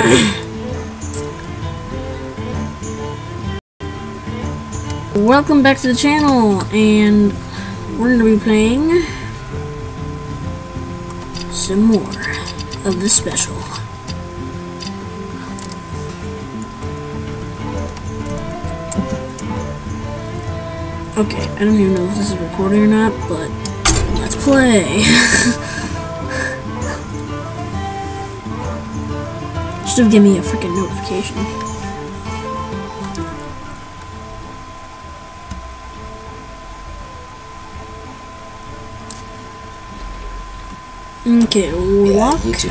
Welcome back to the channel, and we're gonna be playing some more of the special. Okay, I don't even know if this is recording or not, but let's play. Should have given me a freaking notification. Okay, walk. Me too.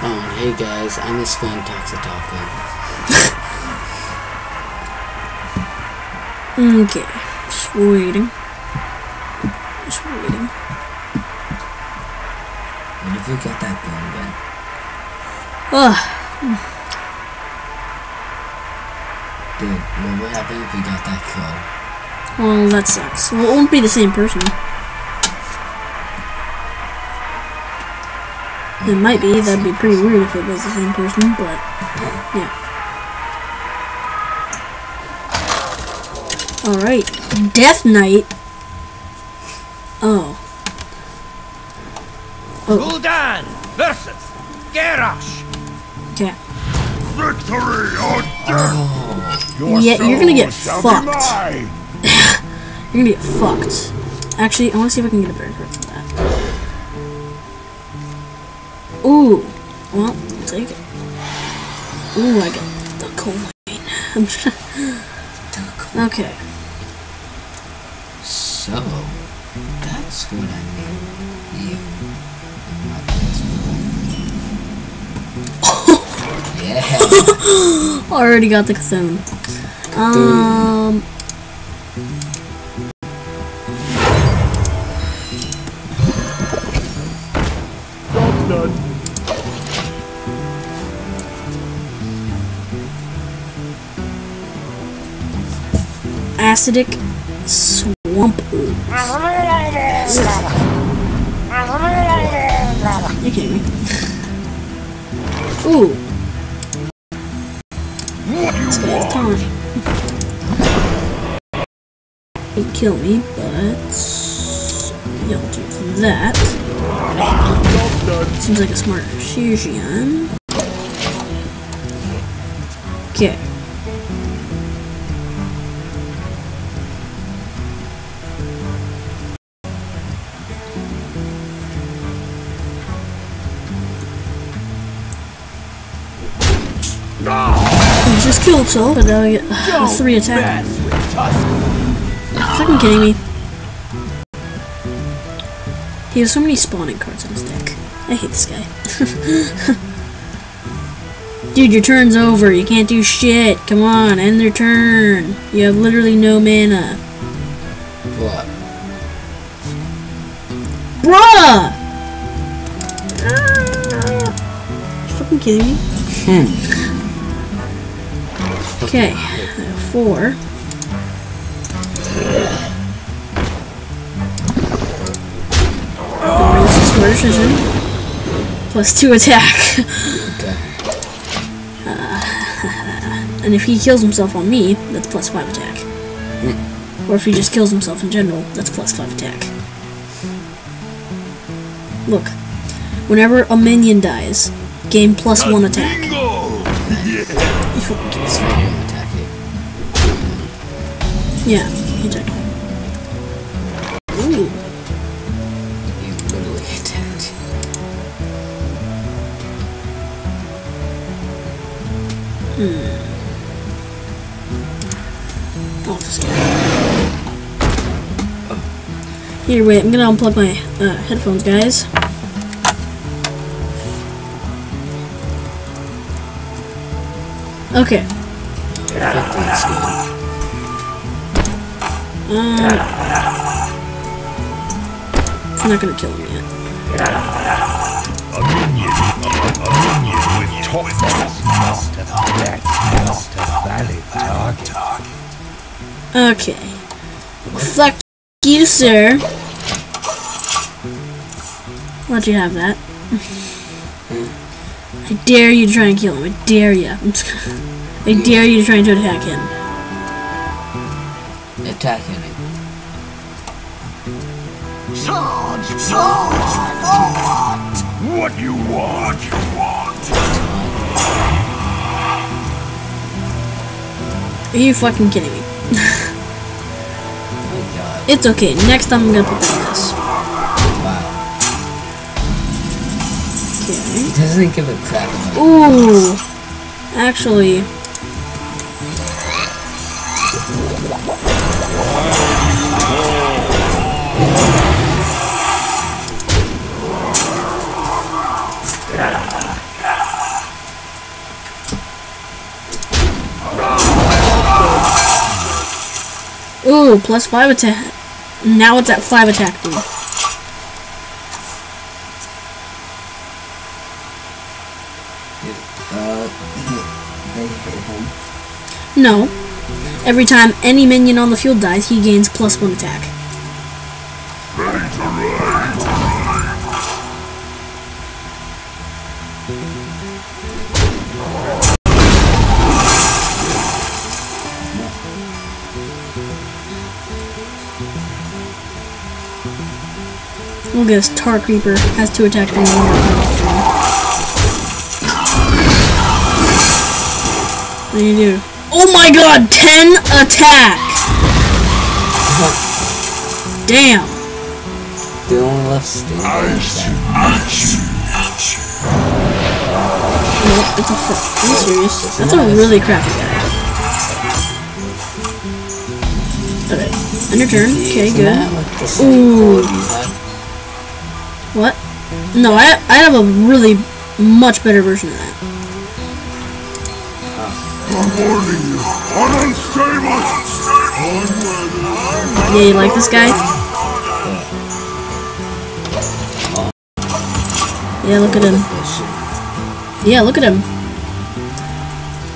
Oh, hey guys, I'm this fan Toxitaco. Okay, just waiting. We got that gun then? Ugh, Dude, what would happen if we got that kill? well, that sucks. Well, it won't be the same person. It oh, might be, that'd be pretty weird if it was the same person, but, yeah. Alright, Death Knight. Oh. Oh, Gul'dan versus Garrosh. okay. Victory or death! Oh. Your Yeah, you're gonna get fucked. You're gonna get fucked. Actually, I wanna see if I can get a better card for that. Ooh. Well, I'll take it. Ooh, I got the coin. I'm trying. Okay. So, that's what I mean. Yeah. Already got the Cthulhu. Um. Acidic Swamp. You kidding me? Ooh. Kill me, but you'll do that. Seems like a smart Shijian. Okay. He just killed himself, and now I get uh, three attack. Fucking kidding me. He has so many spawning cards on his deck. I hate this guy. Dude, your turn's over. You can't do shit. Come on, end their turn. You have literally no mana. What? Bruh! Ah. You fucking kidding me? Okay, four. Oh, this is smart Plus two attack. Okay. and if he kills himself on me, that's plus five attack. Or if he just kills himself in general, that's plus five attack. Look, whenever a minion dies, gain plus one attack. Bingo! You fucking kidding me? So you attack it. Attacked. Ooh. You literally attacked. Oh, this guy. Here, wait, I'm gonna unplug my uh, headphones, guys. Okay. Um, it's not gonna kill him yet. A minion. A minion with top must have met must have valid target. Okay. Fuck you, sir. Let you have that. I dare you to try and kill him. I dare you. I dare you to try and to attack him. Attack him. Charge! Charge! Forward! What you want? You want? Are you fucking kidding me? Oh. It's okay. Next time I'm gonna put that in this. Wow. Okay. He doesn't give a crap Ooh. Actually. Ooh, plus five attack. Now it's at five attack speed. Uh, they hit him. No. Every time any minion on the field dies, he gains plus one attack. Ready to ride? Look at this Tar Creeper has two attack and one more. What do you do? Oh my god, 10 attack! Damn. The only left standing I is should that. meet you. Nope, that's a Are you serious? That's a really crappy guy. Okay, end your turn. Okay, good. that like the same Ooh. What? No, I I have a really much better version of that. I'm warning you. Unstable. Yeah, you like this guy? Yeah, look at him. Yeah, look at him.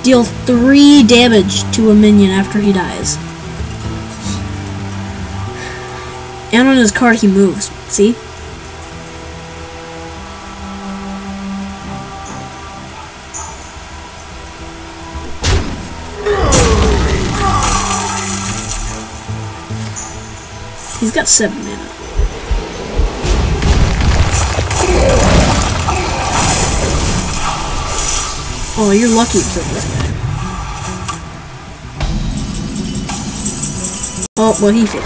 Deal three damage to a minion after he dies. And on his card, he moves. See? Got seven mana. Oh, you're lucky you killed this guy. Oh, well, he failed.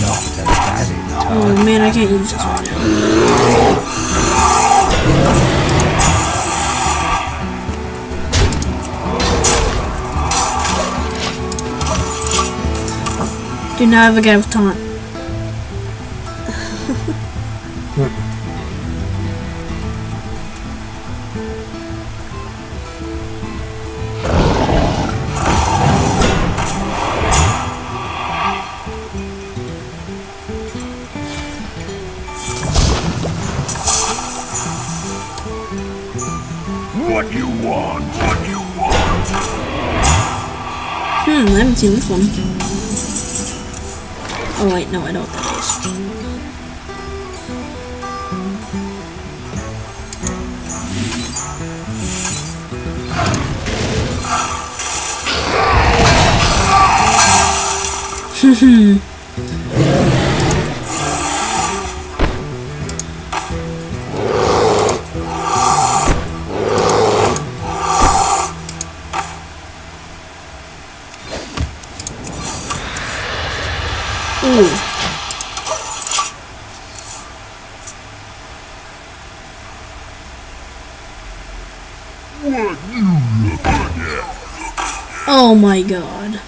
Not Oh man, I can't use this right Dude, now I have a taunt. What you want? What you want? Hmm, I haven't seen this one. Oh wait, no, I know what that is. Ooh. my god.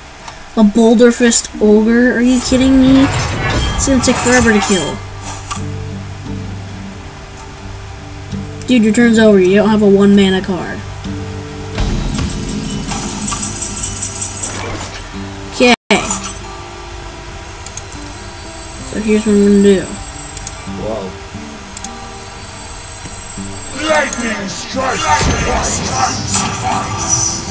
A boulder fist ogre? Are you kidding me? It's gonna take forever to kill. Dude, your turn's over. You don't have a one mana card. Okay. So here's what I'm gonna do. Whoa. Lightning strikes twice.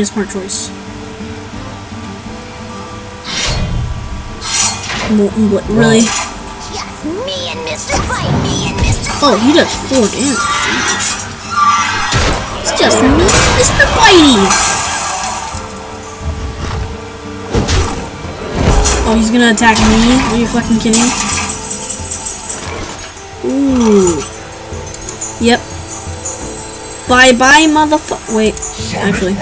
Made a smart choice. Molten Bla- really? Yes, me and Mr. Fight, me and Mr. Oh, he does four damage. It's just me, Mr. Whitey. Oh, he's gonna attack me? Are you fucking kidding? Ooh. Yep. Bye bye, motherfucker. Wait, actually.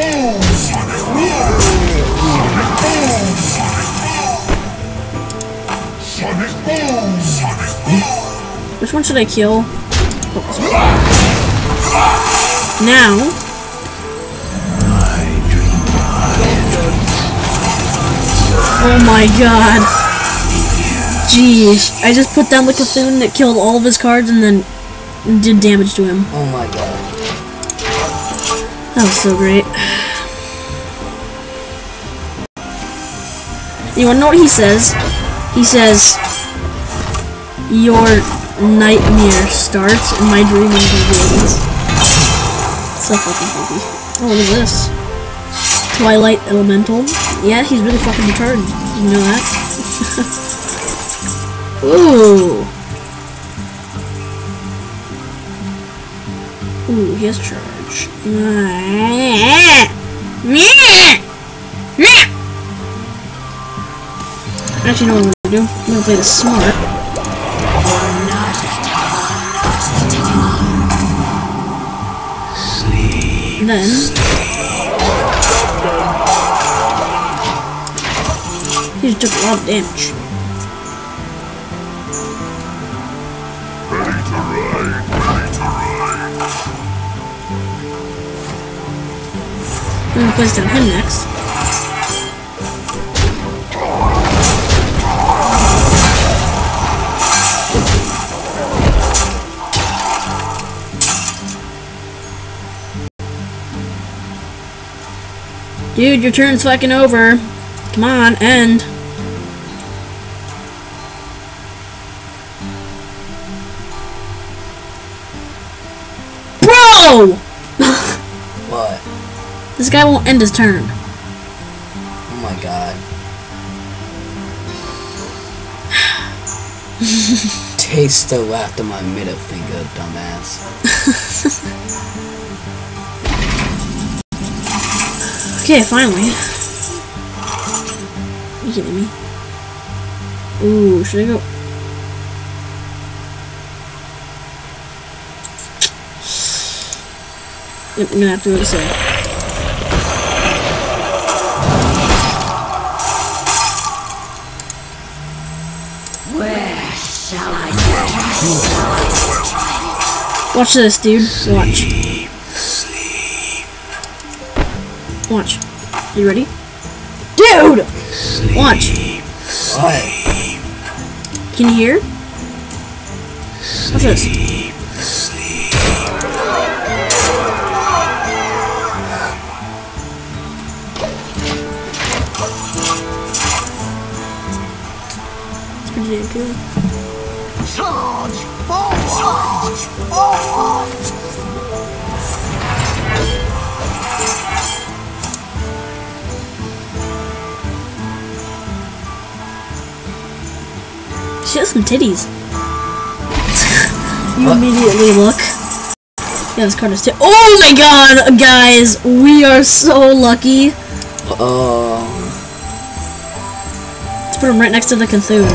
Which one should I kill? Oh. Now. Oh my god. Jeez. I just put down the Cthulhu that killed all of his cards and then did damage to him. Oh my god. That was so great. You wanna know what he says? He says, Your nightmare starts and my dreaming begins. So fucking creepy. Oh, what is this? Twilight Elemental. Yeah, he's really fucking retarded. You know that? Ooh. Ooh, he has charge. Actually, know what I'm gonna do? I'm gonna play this smart. Then. He just took a lot of damage. Place him next. Dude, your turn's fucking over. Come on, end. This guy won't end his turn. Oh my god. Taste the left of my middle finger, dumbass. Okay, finally. you kidding me? Ooh, should I go? Yep, I'm gonna have to go to say. Watch this, dude. Watch. Watch. You ready? Dude! Watch. What? Can you hear? Watch this. It's pretty cool. She has some titties. you What? immediately look. Yeah, this card is tit- Oh my god, guys! We are so lucky. Oh. Let's put him right next to the Cthulhu.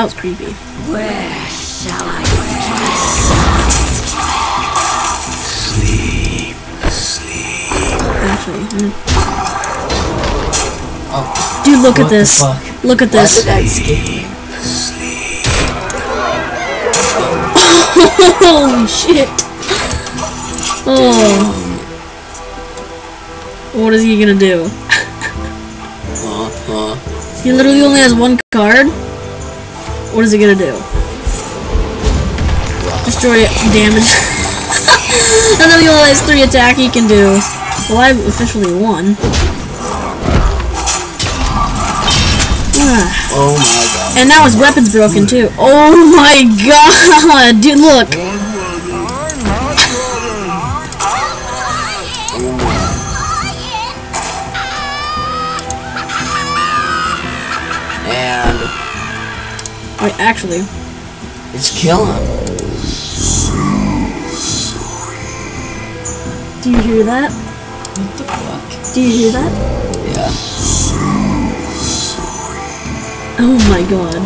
That was creepy. Where shall I Actually, mm. Oh. dude, look at this. Look at Why this. did that scare? Holy shit! Oh, what is he gonna do? He literally only has one card. What is he gonna do? Destroy it, damage. and then he only has three attack he can do. Well, I've officially won. Oh my god. And now his weapon's broken too. Oh my god! Dude, look! Wait, actually, it's killing him. do you hear that? What the fuck? Do you hear that? Yeah. Oh my god.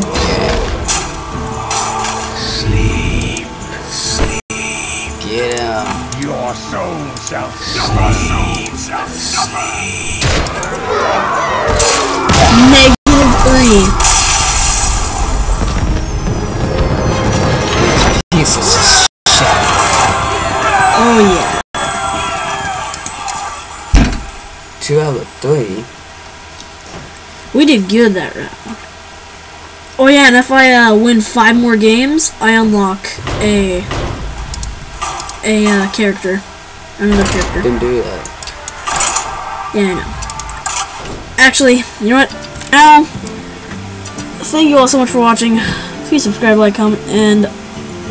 Get him. Your soul shall suffer. Negative three. Did good that round. Oh yeah, and if I uh, win five more games, I unlock a a uh, character, another character. Didn't do that. Yeah, I know. Actually, you know what? Now, thank you all so much for watching. Please subscribe, like, comment, and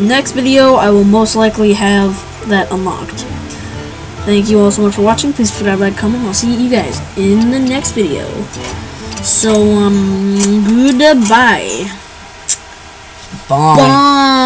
next video I will most likely have that unlocked. Thank you all so much for watching. Please subscribe, like, comment. I'll see you guys in the next video. So, um, goodbye. Bomb. Bye.